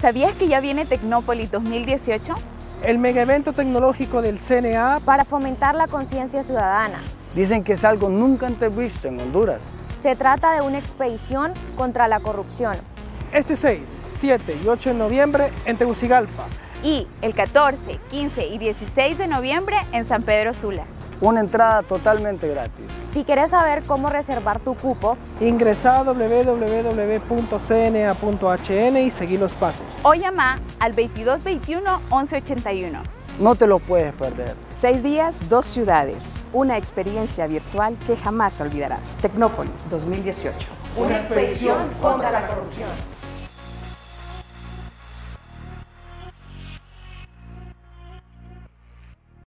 ¿Sabías que ya viene Tecnópolis 2018? El mega evento tecnológico del CNA para fomentar la conciencia ciudadana. Dicen que es algo nunca antes visto en Honduras. Se trata de una expedición contra la corrupción. Este 6, 7 y 8 de noviembre en Tegucigalpa. Y el 14, 15 y 16 de noviembre en San Pedro Sula. Una entrada totalmente gratis. Si quieres saber cómo reservar tu cupo, ingresa a www.cna.hn y seguí los pasos. O llama al 2221 1181. No te lo puedes perder. Seis días, dos ciudades. Una experiencia virtual que jamás olvidarás. Tecnópolis 2018. Una expedición contra la corrupción.